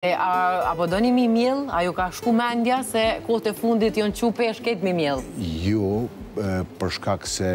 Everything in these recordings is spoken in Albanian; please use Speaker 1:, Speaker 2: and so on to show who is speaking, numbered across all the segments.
Speaker 1: A a po doni mi mjell, a ju ka shku mendja se kohët e fundit jon çu peshë krejt mi mjell.
Speaker 2: Jo, për shkak se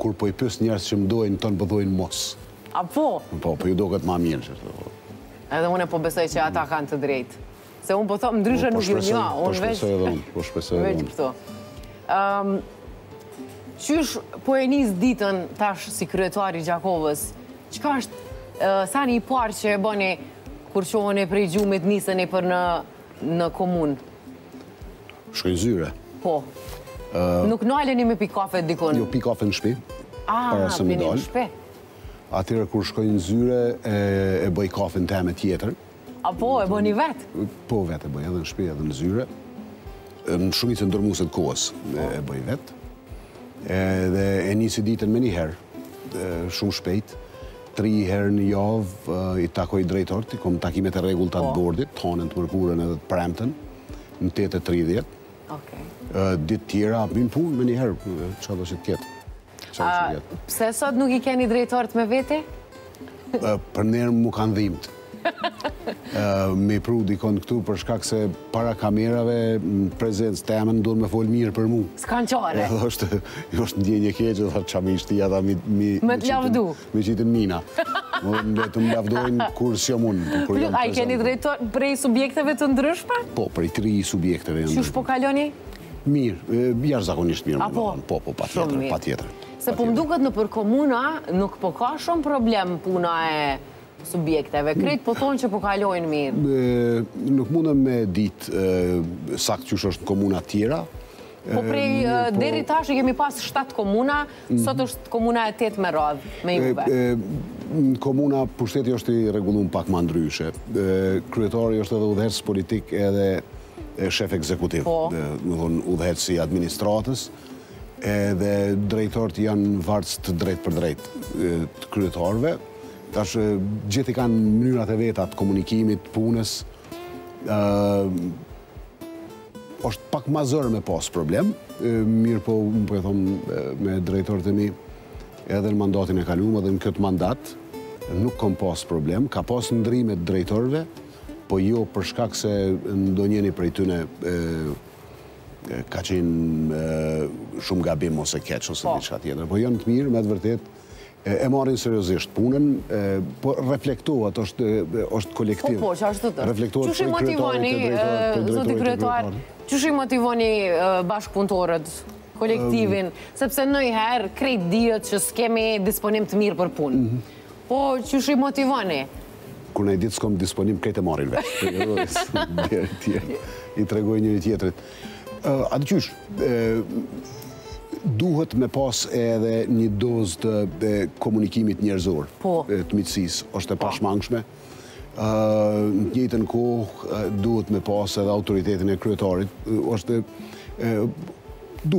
Speaker 2: kur po i pyes njerëz që m'dojnë ton po thojnë mos.
Speaker 1: A po?
Speaker 2: Po, po ju doket ma mirë që kështu.
Speaker 1: Edhe une po besoj që ata kanë të drejtë. Se unë po thom ndryshe nuk ju
Speaker 2: njoh,
Speaker 1: unë veq.
Speaker 2: Po shpresoj edhe unë, po shpresoj edhe unë.
Speaker 1: Veq kështu. Ëm Qysh po e nis ditën tash si kryetar i Gjakovës? Çka është seni i parë që e bëni Kur çoheni prej gjumit niseni për në në komunë.
Speaker 2: Shkoj në zyre.
Speaker 1: Po. Nuk naleni me pi kafe dikun.
Speaker 2: Jo pi kafe në shtëpi.
Speaker 1: Ah,
Speaker 2: para se me dal.
Speaker 1: Shtëpi.
Speaker 2: Atëherë kur shkoj në zyre e, e bëj kafen teme tjetër.
Speaker 1: A po, e bëni vet?
Speaker 2: Po, vet e bëj edhe në shtëpi edhe në zyre. Në shumicën dërrmuese të kohës e bëj vet. Edhe e nisi ditën menjëherë, shumë shpejt. Tri herë në javë i takoj drejtorët, i kom takimet e rregullta të bordit, të hënën, të mërkurën edhe të premten, në tetë e tridhjetë.
Speaker 1: Okej.
Speaker 2: Ditët tjera hi në punë menjëherë, çfarëdo që të ketë.
Speaker 1: Pse sot nuk i keni drejtorët me vete?
Speaker 2: Për ner m'u ka dhimt. me pru dikon këtu për shkak se para kamerave në prezencë temen duhet me folë mirë për mu.
Speaker 1: S'kanë çare.
Speaker 2: Edhe është, është ndjenjë e keqe, dhe thashë ça me i shti, dhe mi...
Speaker 1: mi me të lavdu.
Speaker 2: Me i qit n'mina. Le të më lavdojnë kur s'jom unë.
Speaker 1: A i keni drejtorët prej subjekteve të ndryshme?
Speaker 2: Po, prej tri subjekteve.
Speaker 1: Qysh po kaloni?
Speaker 2: Mirë, jashtëzakonisht mirë.
Speaker 1: A po?
Speaker 2: Po, po, patjetër, patjetër.
Speaker 1: Se po m'duket nëpër komuna, nuk po ka shumë problem puna e... subjekteve. Krejt po thonë që po kalojnë mirë.
Speaker 2: Nuk mundëm me ditë saktë qysh është në komuna tjera.
Speaker 1: Po prej
Speaker 2: po-
Speaker 1: deri tashë kemi pas 7 komuna, mhm. sot është komuna e 8 me radhë me juve.
Speaker 2: Në komuna pushteti është i rregullum pak ma ndryshe. Kryetari është edhe udhëheqës politik edhe shef ekzekutiv.
Speaker 1: Po.
Speaker 2: Me thonë udhëheqës i administratës edhe drejtort janë vartës të drejtpërdrejtë të kryetarve. Tash gjithë i kanë mënyrat e veta të komunikimit, të punës. është pak ma zor me pas problem, mirëpo, unë po e thom me drejtorët e mi, edhe në mandatin e kalum, edhe në këtë mandat, nuk kom pas problem, ka pas ndrrime të drejtorëve, po jo për shkak se ndonjeni prej tyne ka qenë shumë gabim ose keq, ose
Speaker 1: po.
Speaker 2: diçka tjetër. Po janë të mirë, me të vërtetë, e marrin seriozisht punën, po reflektohet, osht, është kolektiv.
Speaker 1: Po, po, që ashtu të.
Speaker 2: Reflektohet
Speaker 1: që i
Speaker 2: kryetarit
Speaker 1: e drejtohet,
Speaker 2: të drejtohet,
Speaker 1: të
Speaker 2: drejtohet.
Speaker 1: Qysh i motivoni bashkëpunëtorët, kolektivin, sepse nëjherë krejt e dijtë që s'kemi disponim të mirë për punë.
Speaker 2: Mhm.
Speaker 1: Po, qysh i motivoni?
Speaker 2: Kur një ditë s'kom disponim, krejt e marrin vesh. I tregojnë njëri-tjetrit. A di qysh, duhet me pas edhe një dozë të komunikimit njerëzor,
Speaker 1: po.
Speaker 2: të miqësisë, është e po. pashmangshme. Në të njëjtën kohë, duhet me pas edhe autoritetin e kryetarit, është duhet